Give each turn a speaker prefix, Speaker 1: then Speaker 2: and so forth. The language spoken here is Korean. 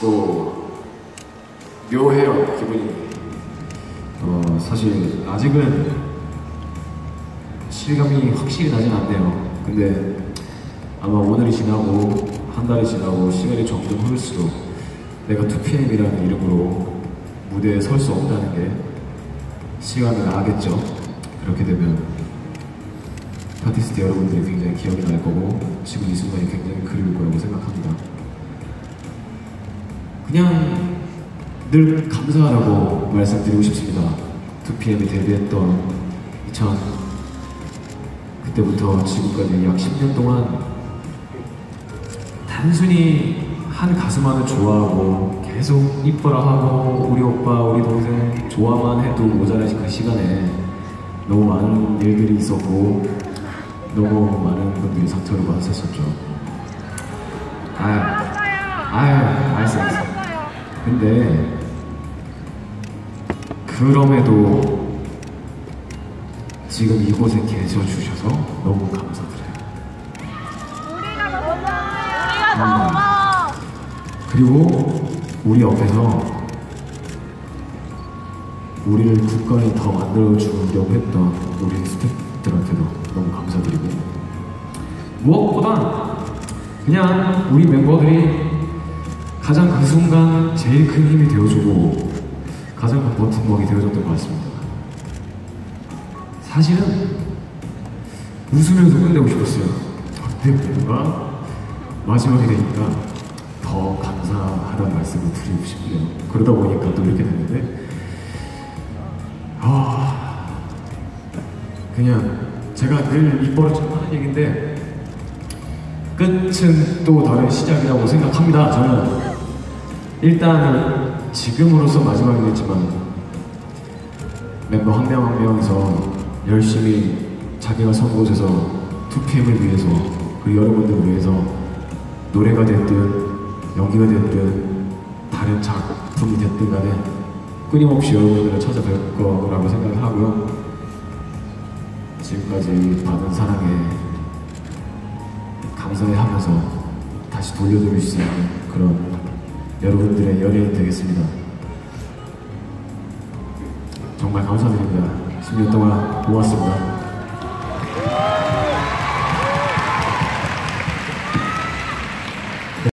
Speaker 1: 또 묘해요 기분이.
Speaker 2: 어, 사실 아직은 실감이 확실히 나진 않네요. 근데 아마 오늘이 지나고 한 달이 지나고 시간이 점점 흐를수록 내가 2PM이라는 이름으로 무대에 설 수 없다는 게 시간이 나겠죠. 그렇게 되면 파티스트 여러분들이 굉장히 기억이 날 거고 지금 이 순간이 굉장히 그리울 거라고 생각합니다. 그냥 늘 감사하다고 말씀드리고 싶습니다. 2PM이 데뷔했던 2000 그때부터 지금까지 약 10년 동안 단순히 한 가수만을 좋아하고 계속 이뻐라 하고 우리 오빠 우리 동생 좋아만 해도 모자라지 그 시간에 너무 많은 일들이 있었고 너무 많은 분들이 상처를 받았었죠. 아유, 아유, 알았어, 알았어. 근데 그럼에도 지금 이곳에 계셔 주셔서 너무 감사드려요.
Speaker 3: 우리가 더 고마워. 우리가 더.
Speaker 2: 그리고 우리 옆에서 우리를 굳건히 더 만들어 주려고 했던 우리 스태프들한테도 너무 감사드리고 무엇보다 그냥 우리 멤버들이 가장 그 순간 제일 큰 힘이 되어주고 가장 큰 버팀목이 되어줬던 것 같습니다. 사실은 웃으면서 끝내고 싶었어요. 근데 뭔가 마지막이 되니까 더 감사하다는 말씀을 드리고 싶네요. 그러다 보니까 또 이렇게 됐는데, 아, 그냥 제가 늘 입버릇처럼 하는 얘기인데, 끝은 또 다른 시작이라고 생각합니다. 저는 일단은 지금으로서 마지막이겠지만 멤버 한 명 한 명에서 열심히 자기가 선 곳에서 2PM을 위해서 그리고 여러분들을 위해서 노래가 됐든 연기가 됐든 다른 작품이 됐든 간에 끊임없이 여러분들을 찾아뵐 거라고 생각을 하고요. 지금까지 받은 사랑에 감사해 하면서 다시 돌려드릴 수 있는 그런 여러분들의 연예인 되겠습니다. 정말 감사드립니다. 10년 동안 고맙습니다.